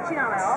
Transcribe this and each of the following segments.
začínáme, jo?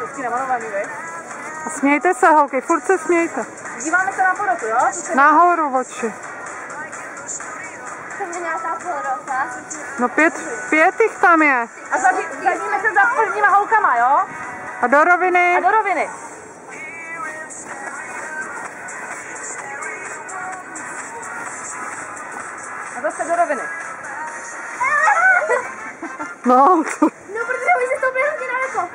Hezky namalovaný, vej? A smějte se, holky, furt se smějte. Díváme se na porotu, jo? Se... Nahoru oči. To nějaká poroka. No pět, pět jich tam je. A zadí- zadíme se za prvníma holkama, jo? A do roviny. A do roviny. A zase do roviny. No, to, No, protože oni se stoupili hodně daleko.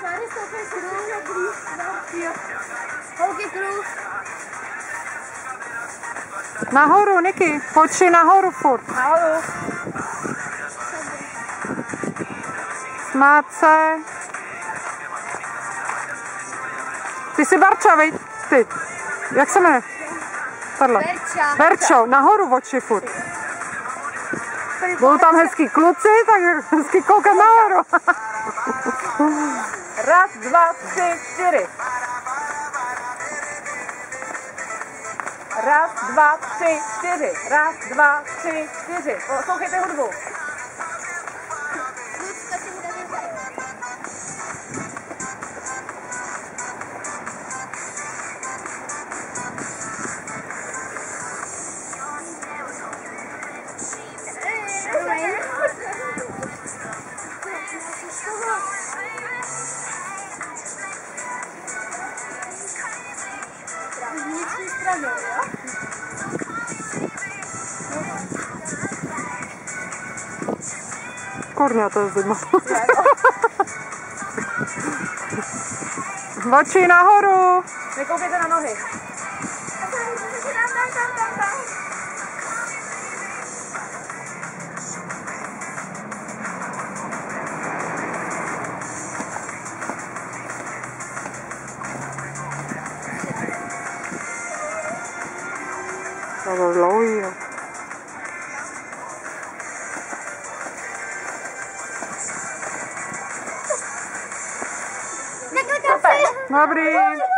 Sány stoupili hodně blíž. Jo. Holky kruh. Nahoru, Niky. Oči nahoru furt. Nahoru. Smát se. Ty jsi Barča, veď? Ty. Jak se jmenuje? Tohle. Verča. Verčo, nahoru oči furt. Budou tam hezký kluci, tak hezky koukat nahoru. Raz, dva, tři, čtyři. Raz, dva, tři, čtyři. Raz, dva, tři, čtyři. Poslouchejte hudbu. Kurňa to zima. Oči nahoru. Nekoukejte na nohy. Nobody.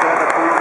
Obrigado.